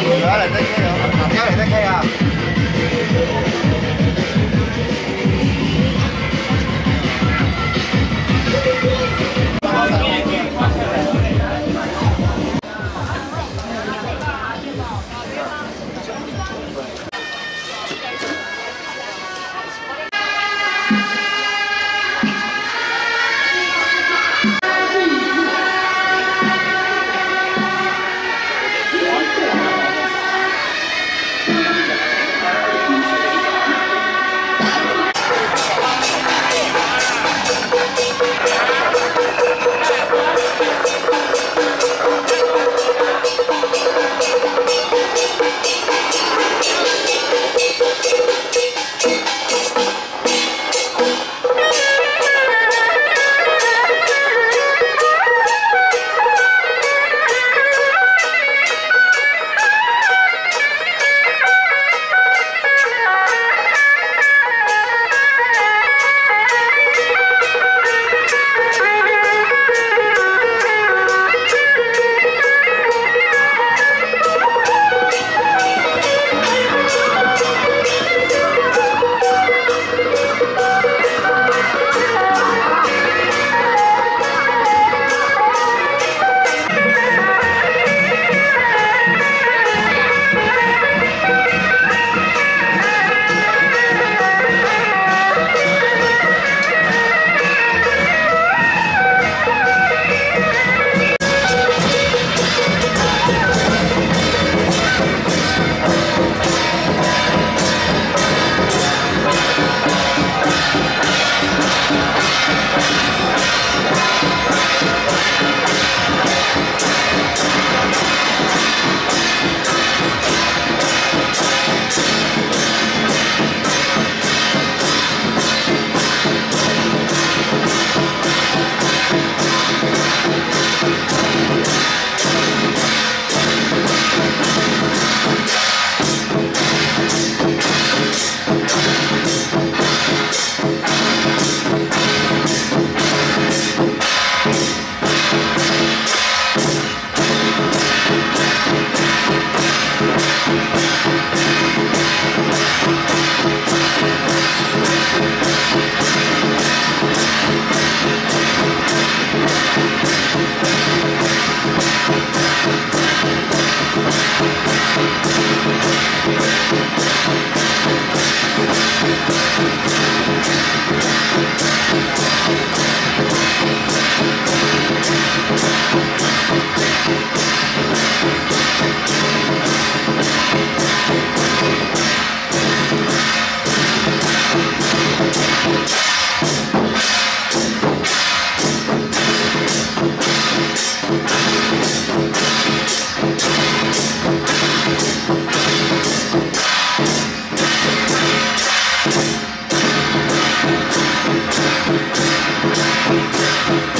عم الولد Música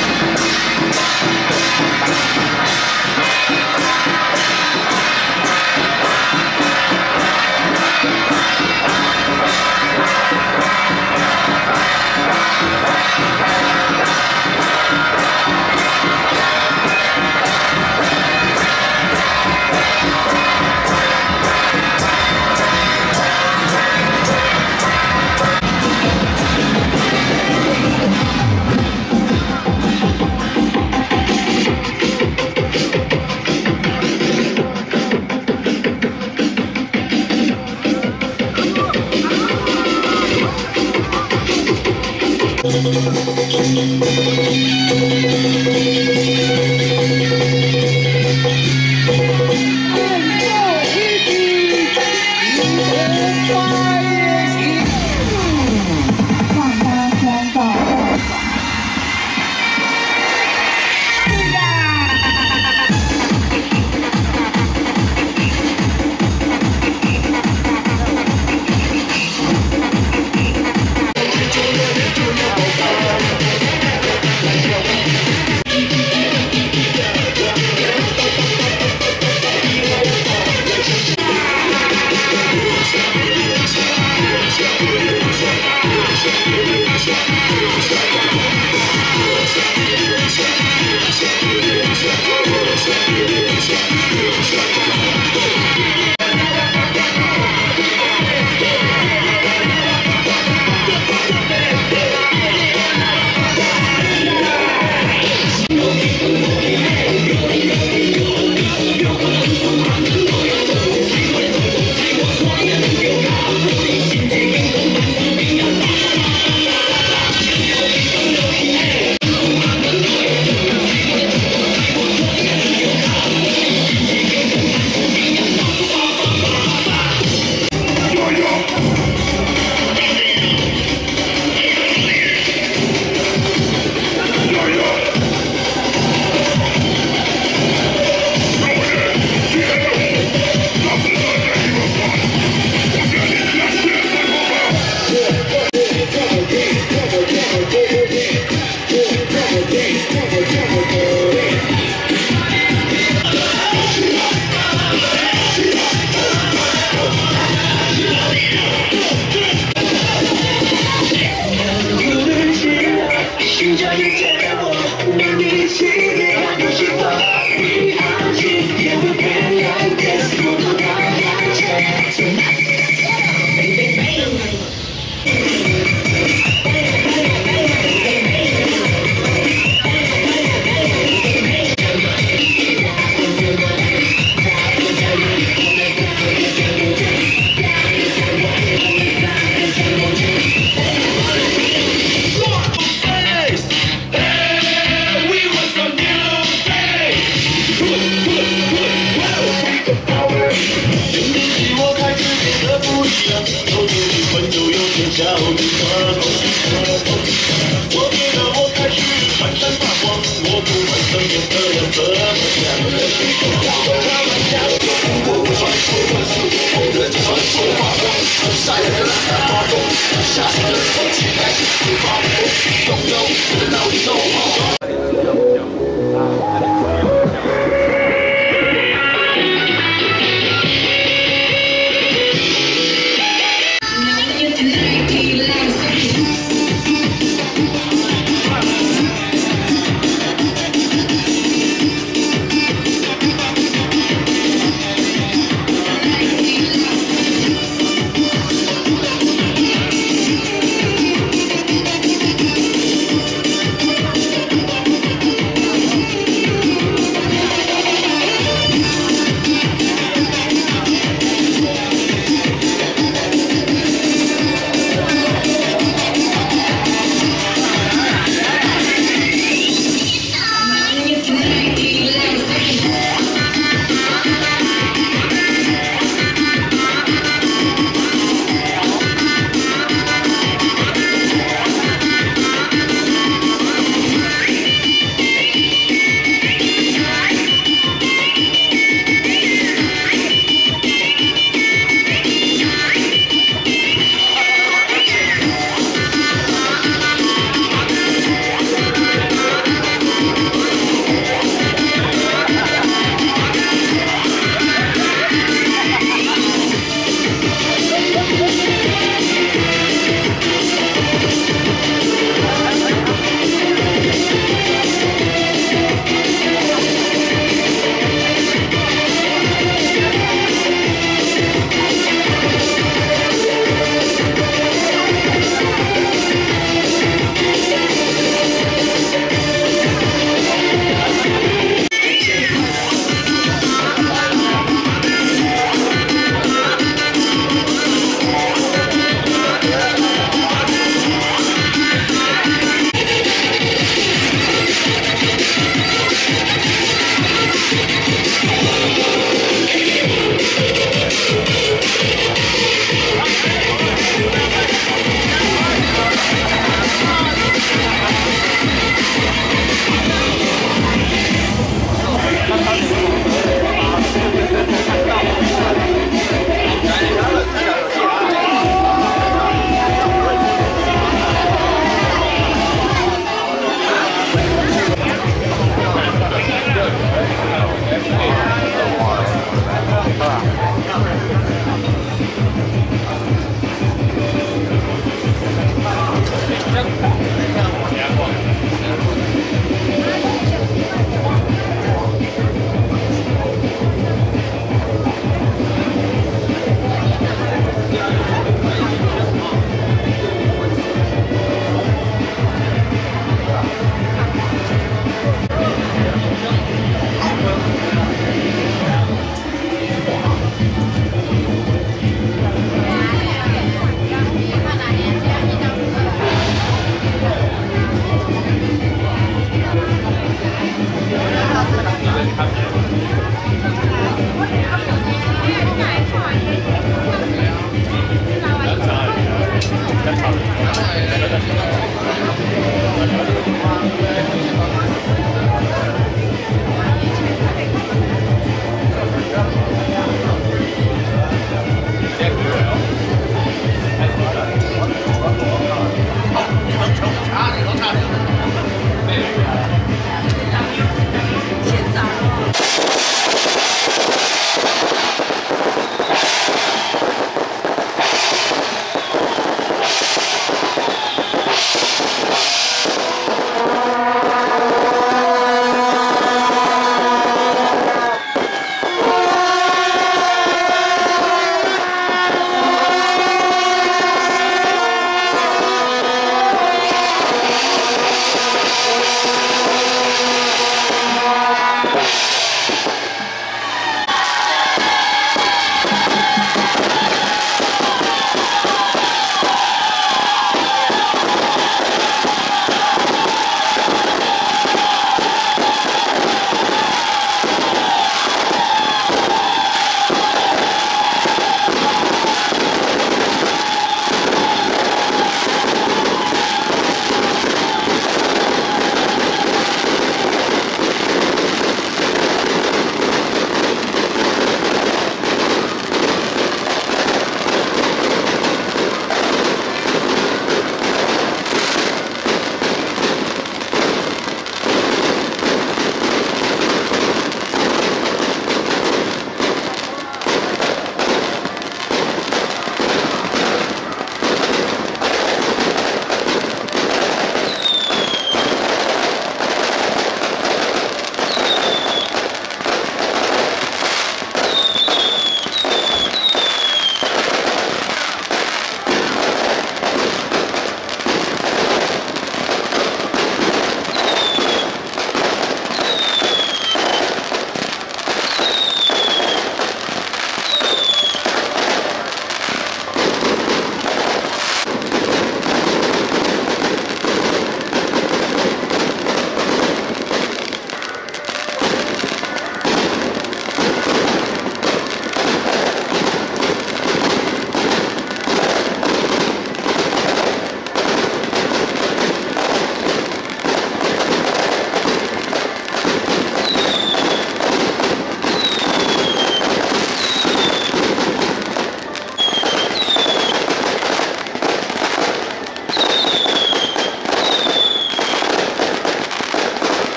打起精神来，去释放，拥有热闹的拥头。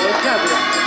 我下去了。